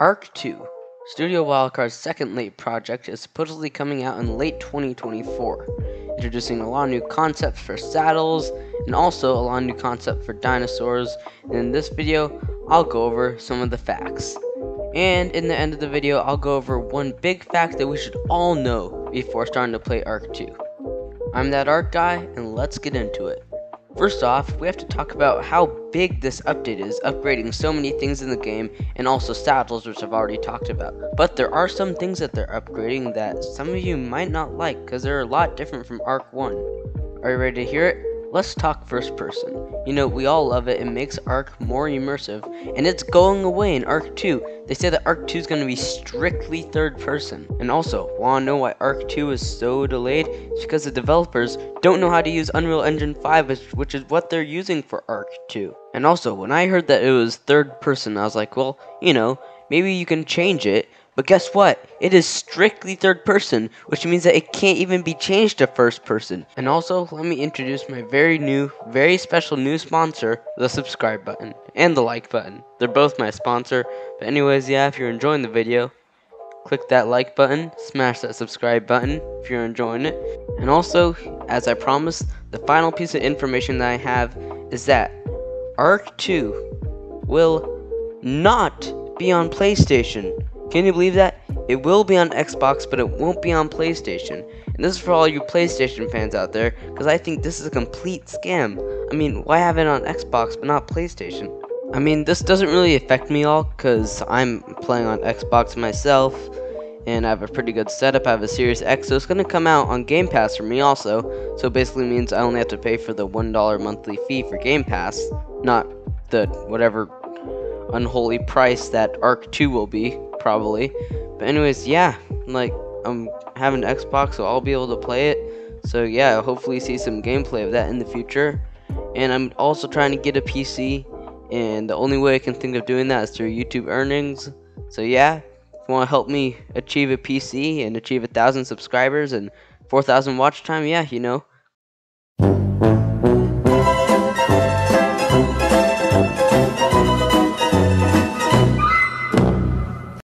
Ark 2, Studio Wildcard's second late project, is supposedly coming out in late 2024, introducing a lot of new concepts for saddles and also a lot of new concepts for dinosaurs. And in this video, I'll go over some of the facts. And in the end of the video, I'll go over one big fact that we should all know before starting to play Ark 2. I'm that Ark guy, and let's get into it. First off, we have to talk about how big this update is, upgrading so many things in the game, and also saddles, which I've already talked about. But there are some things that they're upgrading that some of you might not like, because they're a lot different from Ark 1. Are you ready to hear it? Let's talk first person. You know, we all love it, it makes Ark more immersive, and it's going away in Ark 2. They say that Ark 2 is going to be strictly third person. And also, wanna know why Ark 2 is so delayed? It's because the developers don't know how to use Unreal Engine 5, which, is what they're using for Ark 2. And also, when I heard that it was third person, I was like, well, you know, maybe you can change it, but guess what? It is strictly third person, which means that it can't even be changed to first person. And also, let me introduce my very new, very special new sponsor, the subscribe button and the like button. They're both my sponsor. But anyways, yeah, if you're enjoying the video, click that like button, smash that subscribe button if you're enjoying it. And also, as I promised, the final piece of information that I have is that Ark 2 will not be on PlayStation. Can you believe that? It will be on Xbox, but it won't be on PlayStation. And this is for all you PlayStation fans out there, because I think this is a complete scam. I mean, why have it on Xbox but not PlayStation? I mean, this doesn't really affect me all, because I'm playing on Xbox myself, and I have a pretty good setup. I have a Series X, so it's going to come out on Game Pass for me also. So basically means I only have to pay for the $1 monthly fee for Game Pass, not the whatever unholy price that Ark 2 will be probably. But anyways, yeah, like I'm having Xbox, so I'll be able to play it. So yeah, hopefully see some gameplay of that in the future. And I'm also trying to get a PC, and the only way I can think of doing that is through YouTube earnings. So yeah, if you want to help me achieve a PC and achieve a thousand subscribers and 4,000 watch time, yeah, you know.